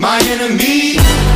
my enemy.